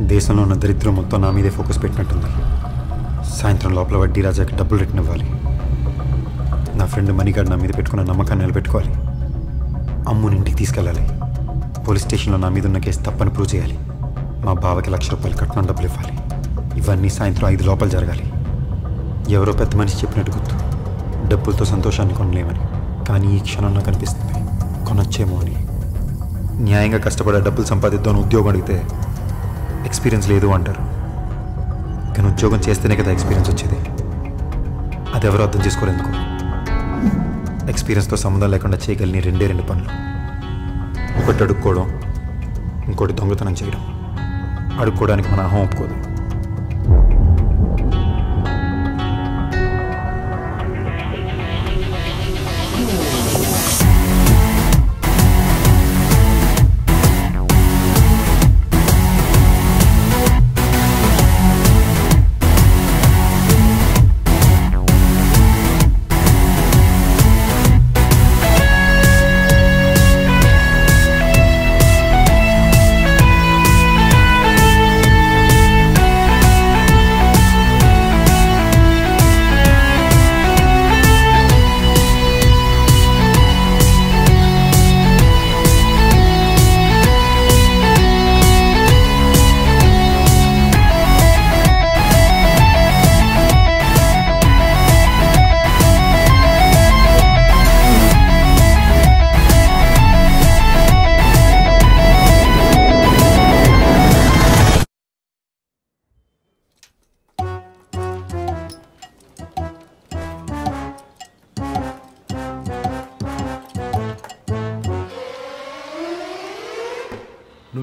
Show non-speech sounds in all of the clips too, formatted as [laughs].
దేశంలో ఉన్న దరిద్రం మొత్తం నా మీదే ఫోకస్ పెట్టినట్టుంది. సాయంత్రం లోపల వడ్డీ రాజాకి డబ్బులు రిటర్న్ ఇవ్వాలి. నా ఫ్రెండ్ మణిగాడు నా మీద పెట్టుకున్న నమ్మకాన్ని నిలబెట్టుకోవాలి. అమ్ముని ఇంటికి తీసుకెళ్ళాలి. పోలీస్ స్టేషన్లో నా మీద ఉన్న కేసు తప్పని ప్రూవ్ చేయాలి. మా బావకి లక్ష రూపాయలు కట్నం డబ్బులు ఇవ్వాలి. ఇవన్నీ సాయంత్రం ఐదు లోపల జరగాలి. ఎవరో పెద్ద మనిషి చెప్పినట్టు గుర్తు. డబ్బులతో సంతోషాన్ని కొనలేమని. కానీ ఈ క్షణం నాకు అనిపిస్తుంది కొనొచ్చేమో అని. న్యాయంగా కష్టపడే డబ్బులు సంపాదిద్దాం ఉద్యోగం అడిగితే ఎక్స్పీరియన్స్ లేదు అంటారు. కానీ ఉద్యోగం చేస్తేనే కదా ఎక్స్పీరియన్స్ వచ్చేది. అది ఎవరు అర్థం చేసుకోరు ఎందుకు ఎక్స్పీరియన్స్తో సంబంధం లేకుండా చేయగలిగిన రెండే రెండు పనులు. ఒకటి అడుక్కోవడం ఇంకోటి దొంగతనం చేయడం. అడుక్కోవడానికి మన అహం ఒప్పుకోదు.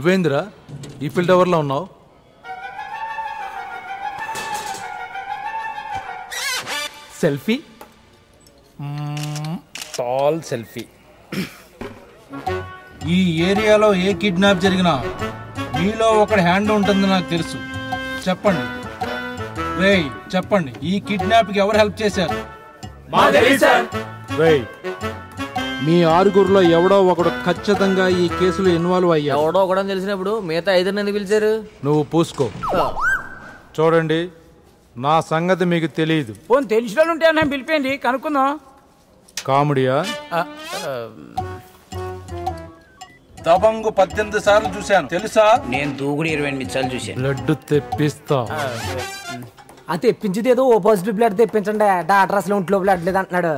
నువ్వేందిరా? ఈ ఫిల్ టవర్లో ఉన్నావు? సెల్ఫీ? Tall selfie. ఈ ఏరియాలో ఏ కిడ్నాప్ జరిగినా మీలో ఒకటి హ్యాండ్ ఉంటుంది నాకు తెలుసు. చెప్పండి. రేయ్ చెప్పండి. ఈ కిడ్నాప్కి ఎవరు హెల్ప్ చేశారు? రేయ్ మీ ఆరుగురులో ఎవడో ఒకడు ఖచ్చితంగా ఈ కేసులో ఇన్వాల్వ్ అయ్యాడు. ఎవడో ఒకడని తెలిసినప్పుడు మిగతా ఎందుకు పిలిచారు? నువ్వు పూసుకో. చూడండి నా సంగతి మీకు తెలియదు. పోనీ తెలిసిన వాళ్ళు ఉంటే నేను పిలిపోయింది కనుక్కుందాం. కామెడీయా? దబంగు పద్దెనిమిది సార్లు చూశాను. తెలుసా? నేను దూకుడు ఇరవై ఎనిమిది సార్లు చూశాను. బ్లడ్ తెప్పిస్తా. అది తెప్పించేది ఏదో ఓ పాజిటివ్ బ్లడ్ తెప్పించండి. డాక్టర్ అసలు ఒంట్లో బ్లడ్ లేదు అంటున్నాడు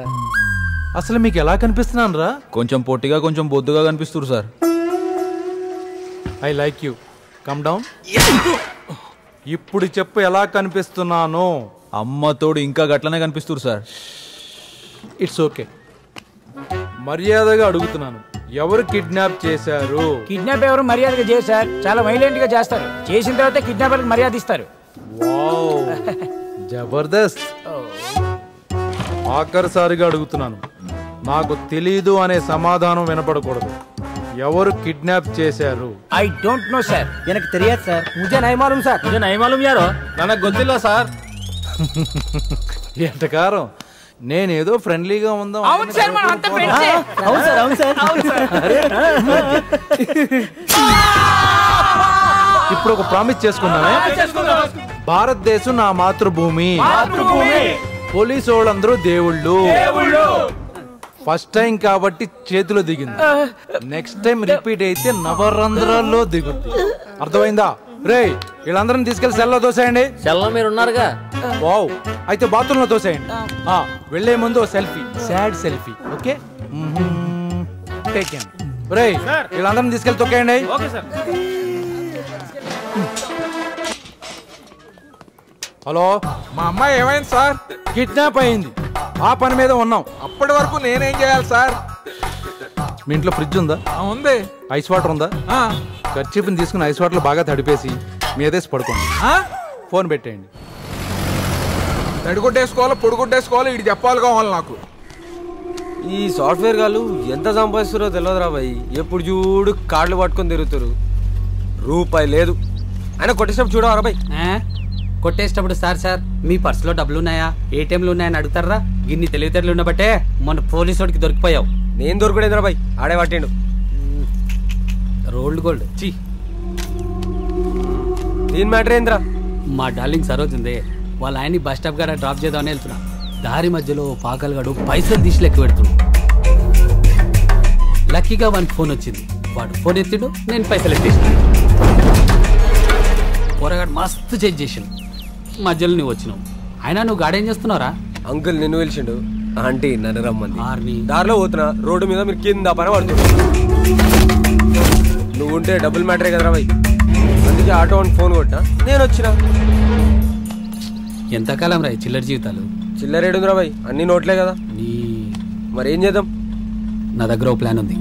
అసలు మీకు ఎలా కనిపిస్తున్నాను రా? కొంచెం పొట్టిగా కొంచెం బొద్దుగా కనిపిస్తారు sir. I like you come down ఇప్పుడు చెప్పు ఎలా కనిపిస్తున్నాను? అమ్మ తోడు ఇంకా గట్లనే కనిపిస్తారు సార్. ఇట్స్ ఓకే మర్యాదగా అడుగుతున్నాను. ఎవరు కిడ్నాప్ చేశారు? కిడ్నాప్ ఎవరు మర్యాదగా చేశారు? చాలా వైలెంట్గా చేస్తారు. చేసిన తర్వాత కిడ్నాపర్కి మర్యాద ఇస్తారు వావ్ జబర్దస్త్ ఆఖరిసారిగా అడుగుతున్నాను. నాకు తెలీదు అనే సమాధానం వినపడకూడదు. ఎవరు కిడ్నాప్ చేశారు? I don't know sir. ఎనకు తెలియదు సార్. ముజే నయమాలం సార్. ముజే నయమాలం యారో నాకు గొద్దిల్ల సార్. ఎంతకారం నేనేదో ఫ్రెండ్లీగా ఉందా అవును సార్ మనం అంత ఫ్రెండ్స్ అవును సార్ అవును సార్. అవును సార్. [laughs] ఇప్పుడు ఒక ప్రామిస్ చేసుకున్నామే భారతదేశం నా మాతృభూమి. పోలీసు వాళ్ళందరూ దేవుళ్ళు. ఫస్ట్ టైం కాబట్టి చేతిలో దిగింది. నెక్స్ట్ టైం రిపీట్ అయితే నవరంధ్రాల్లో దిగుద్ది. అర్థమైందా? రే వీళ్ళందరం తీసుకెళ్ళి సెల్లో దోసేయండి సెల్లో మీరు ఉన్నారుగా. వావ్ అయితే బాత్రూమ్లో దోసేయండి ఆ, వెళ్ళే ముందు selfie sad selfie okay? Taken రే వీళ్ళందరం తీసుకెళ్ళి తొక్కేయండి. హలో? మా అమ్మాయి ఏమైంది సార్? కిడ్నాప్ అయింది. ఆ పని మీద ఉన్నాం. అప్పటి వరకు నేనేం చేయాలి సార్? మీ ఇంట్లో ఫ్రిడ్జ్ ఉందా? ఆ, ఉంది. ఐస్ వాటర్ ఉందా? ఆ, ఖర్చీపుని తీసుకుని ఐస్ వాటర్లో బాగా తడిపేసి మీదేసి పడుకోండి. ఆ? ఫోన్ పెట్టేయండి. తడిగుడ్డేసుకోవాలో పొడిగుడ్డేసుకోవాలో? ఇటు చెప్పాలి కావాలి నాకు. ఈ సాఫ్ట్వేర్ గాళ్ళు ఎంత సంపాదిస్తారో తెలియదురా భయ్ ఎప్పుడు చూడు కార్డులు పట్టుకొని తిరుగుతారు రూపాయి లేదు. అయినా కొట్టేసినప్పుడు చూడవరా భయ్ కొట్టేసేటప్పుడు సార్ సార్ మీ పర్సులో డబ్బులు ఉన్నాయా ఏటీఎంలు ఉన్నాయని అడుగుతారా? గిన్ని తెలివితేటలు ఉన్నబట్టే మొన్న పోలీసు వాడికి దొరికిపోయావు. నేను దొరకడేంద్రా భయ్ ఆడే పట్టిండు. Rolled gold. చీ ఏం మ్యాటర్ ఏంద్రా? మా డార్లింగ్ సరోజ్ ఉంది వాళ్ళ ఆయన్ని బస్ స్టాప్ కాడ డ్రాప్ చేద్దామని వెళ్తున్నా. దారి మధ్యలో పాకలుగాడు పైసలు తీసి లెక్క పెడుతున్నాడు. లక్కీగా వానికి ఫోన్ వచ్చింది. వాడు ఫోన్ ఎత్తిడు నేను పైసలు ఎత్తేసిన. పోరగాడు మస్తు చేంజ్ చేసిండు. మధ్యలో నువ్వు వచ్చినావు. అయినా నువ్వు గాడేం చేస్తున్నావురా? అంకుల్ నిన్ను పిలిచిండు. ఆంటీ నన్ను రమ్మంది. ఆర్ని. దారిలో పోతున్నా రోడ్డు మీద మీరు కింద పని పడుతుంది నువ్వు ఉంటే డబుల్ మ్యాటరే కదరా భయ్ అందుకే ఆటో అని ఫోన్ కొట్టా నేను వచ్చిన. ఎంతకాలం రా ఈ చిల్లర జీవితాలు? చిల్లరేడుందిరా భయ్ అన్ని నోట్లే కదా. నీ మరి ఏం చేద్దాం? నా దగ్గర ఓ ప్లాన్ ఉంది.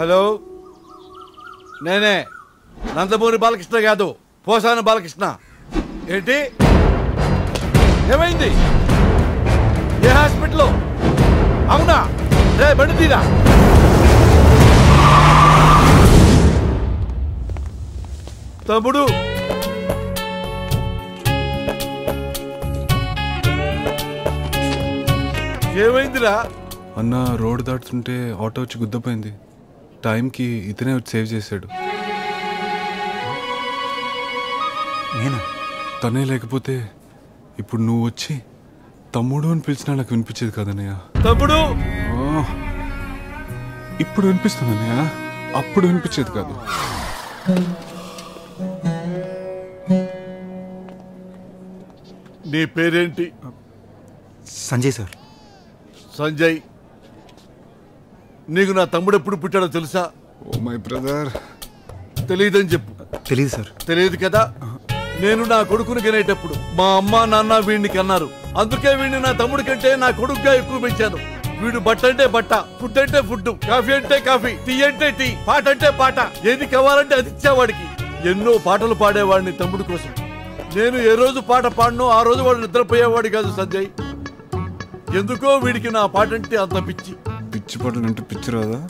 హలో? నేనే. నందమూరి బాలకృష్ణ కాదు పోసాన బాలకృష్ణ. ఏంటి? ఏమైంది? ఏ హాస్పిటల్ అవునా? రే బండి తీరా. తమ్ముడు. ఏమైందిరా? అన్న రోడ్ దాటుతుంటే ఆటో వచ్చి గుద్దపోయింది. టైంకి ఇతనే వచ్చి సేవ్ చేశాడు. నేనా? తనే లేకపోతే ఇప్పుడు నువ్వు వచ్చి తమ్ముడు అని పిలిచినా నాకు వినిపించేది కదన్నయ్య. తమ్ముడు! ఇప్పుడు వినిపిస్తుంది అన్నయ్య అప్పుడు వినిపించేది కాదు. నీ పేరేంటి? సంజయ్ సార్. సంజయ్. నీకు నా తమ్ముడు ఎప్పుడు పుట్టాడో తెలుసా? Oh my brother. తెలియదని చెప్పు. తెలియదు సార్. తెలియదు కదా? నేను నా కొడుకుని కనేటప్పుడు మా అమ్మ నాన్న వీడిని కన్నారు. అందుకే వీడిని నా తమ్ముడి కంటే నా కొడుకుగా ఎక్కువ పెంచాను. వీడు బట్ట అంటే బట్ట ఫుడ్ అంటే ఫుడ్ కాఫీ అంటే కాఫీ టీ అంటే టీ పాట అంటే పాట. ఏది కావాలంటే అది ఇచ్చేవాడికి. ఎన్నో పాటలు పాడేవాడిని తమ్ముడు కోసం. నేను ఏ రోజు పాట పాడనో ఆ రోజు వాడు నిద్రపోయేవాడు కాదు సంజయ్. ఎందుకో వీడికి నా పాట అంటే అంత పిచ్చి. పిచ్చి పడలు అంటే పిచ్చి రాదా?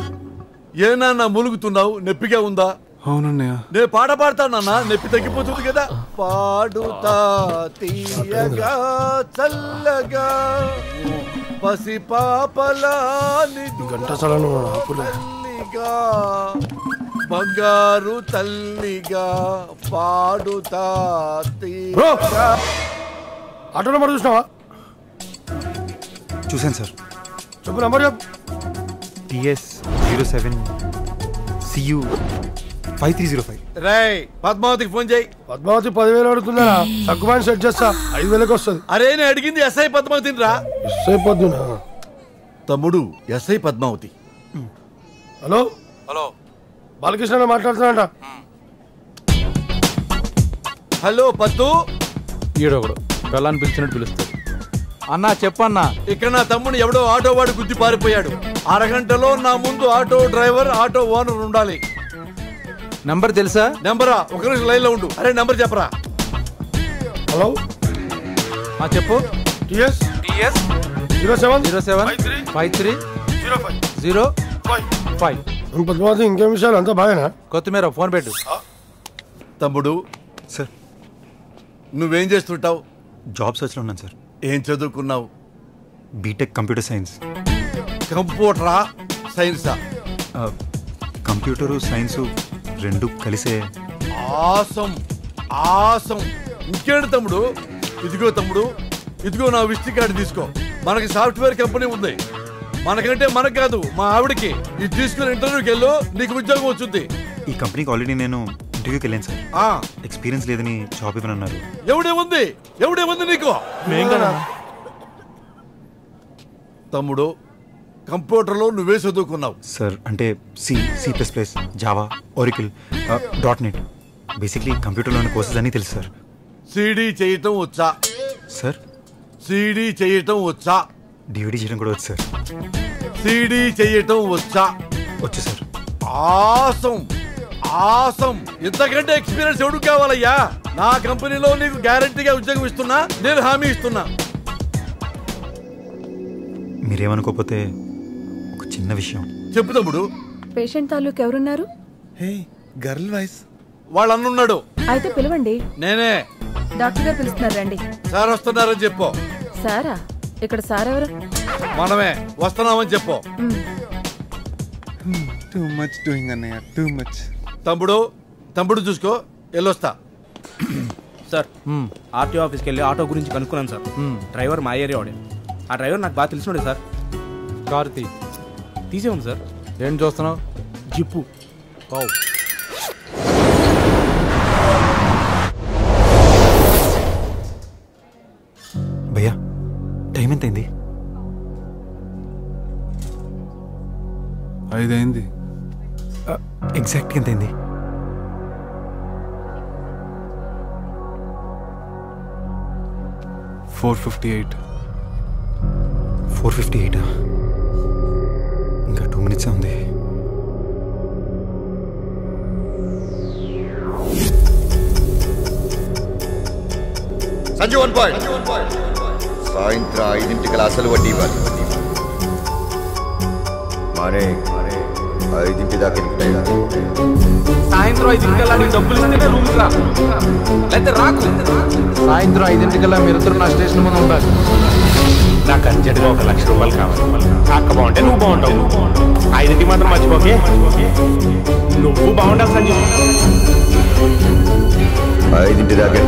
ఏనా నా ములుగుతున్నావు నొప్పిగా ఉందా? అవునన్నయ్య. నేను పాట పాడతానన్నా నొప్పి తగ్గిపోతుంది కదా. పాడుతా తీయగా చల్లగా. పసి పాపలా బంగారు తల్లిగా పాడుతా తీయగా. ఆటో నెంబర్ చూసినావా? చూశాను సార్. చెప్పు నెంబర్ చెప్పు. TS zero seven CU five three zero five. రేయ్ పద్మావతికి ఫోన్ చేయి. పద్మావతి పదివేలు అడుగుతుందా తక్కువ సెట్ చేస్తా. ఐదు వేలకు వస్తుంది అరే నేను అడిగింది ఎస్ఐ పద్మావతిని రా సేపు పొద్దున తమ్ముడు SI Padmavati. Hello? Hello. Balakrishna మాట్లాడుతున్నాడ hello Paddu. ఈడొకడు. పిల్లని పిలిచినట్టు పిలుస్తాడు. అన్నా చెప్పన్నా. ఇక్కడ నా తమ్ముడు ఎవడో ఆటో వాడు గుద్ది పారిపోయాడు. అరగంటలో నా ముందు ఆటో డ్రైవర్ ఆటో ఓనర్ ఉండాలి. నంబర్ తెలుసా? నెంబరా? ఒక నిమిషం లైన్లో ఉండు. అరే నెంబర్ చెప్పరా? హలో? ఆ, చెప్పు. TS? TS? Zero seven? Zero seven? Five three? Zero five. Zero? Five. Padmavati ఇంకేం విషయాలు? అంతా బాగానా కొత్తిమీర ఫోన్ పెట్టు. తమ్ముడు సార్. నువ్వేం చేస్తుంటావు? జాబ్ సర్చ్లో ఉన్నాను సార్. ఏం చదువుకున్నావు? B tech computer science. కంప్యూటరా? సైన్సా? కంప్యూటరు సైన్సు రెండు కలిసే. Awesome awesome. ఇంకేంటి తమ్ముడు? ఇదిగో తమ్ముడు ఇదిగో నా విజిటింగ్ కార్డు తీసుకో. మనకి సాఫ్ట్వేర్ కంపెనీ ఉంది. మనకంటే మనకు కాదు మా ఆవిడకి. ఇది తీసుకుని ఇంటర్వ్యూకి వెళ్ళు నీకు ఉద్యోగం వచ్చింది ఈ కంపెనీకి ఆల్రెడీ నేను ఇంటర్వ్యూకి వెళ్ళాను సార్. ఆ. ఎక్స్పీరియన్స్ లేదని జాబ్ ఇవ్వనన్నారు. ఎవడే ఉంది ఎవడే ఉంది నీకు తమ్ముడు కంప్యూటర్లో నువ్వే చదువుకున్నావు. సార్ అంటే C C plus plus Java Oracle dot net basically కంప్యూటర్లోని courses అన్నీ తెలుసు సార్. సీడీ చేయటం వచ్చా? సార్? సీడీ చేయటం వచ్చా? డివిడీ చేయడం కూడా వచ్చు సార్. సీడీ చేయటం వచ్చా? వచ్చు సార్. ఆసం! ఆసం! ఇంతకంటే ఎక్స్పీరియన్స్ ఎవడు కావాలయ్యా? నా కంపెనీలో నీకు గ్యారంటీగా ఉద్యోగం ఇస్తున్నా నేను హామీ ఇస్తున్నా. మీరేమనుకోకపోతే ఒక చిన్న విషయం. చెప్పు తమ్ముడు. పేషెంట్ తాలూకు ఎవరున్నారు? Hey girl voice. వాళ్ళు అన్నున్నాడు అయితే పిలవండి. నేనే. డాక్టర్ గారు పిలుస్తున్నారు రండి. సార్ వస్తున్నారని చెప్పు. సారా? ఇక్కడ సార్ ఎవరు? మనమే. వస్తున్నామని చెప్పు. మ్, టూ మచ్ డూయింగ్ అన్నయ్య టూ మచ్ తమ్ముడు తమ్ముడు చూసుకో వెళ్ళొస్తా సార్ ఆర్టీఓ ఆఫీస్కి వెళ్ళి ఆటో గురించి కనుక్కున్నాను సార్. డ్రైవర్ మా ఏరియా వాడే. ఆ డ్రైవర్ నాకు బాగా తెలిసినోడే సార్. కార్తీ. తీసే ఉంది సార్ ఏం చూస్తున్నావు జిప్పు పావు భయ్యా టైం ఎంతైంది ఐదైంది ఎగ్జాక్ట్గా ఎంతైంది four fifty eight four fifty ఎయిటా minutes ఉంది సంజు వన్ పాయింట్. సాయంత్రం ఐదింటికి అసలు వడ్డీ ఇవ్వాలి. మరే ఐదింటి దాకా సాయంత్రం ఐదింటికల్లా నీకు డబ్బులు ఇస్తేనే రూమ్కి రా. లేకపోతే రాకు. సాయంత్రం ఐదింటికల్లా మీరిద్దరు నా స్టేషన్ ముందు ఉండాలి. నాకు అర్జెంట్గా ఒక లక్ష రూపాయలు కావాలి. అక్క బాగుంటే నువ్వు బాగుంటావు ఐదింటి మాత్రం మర్చిపోకే. నువ్వు బాగుండాలి సంజీవ్ ఐదింటి దాకా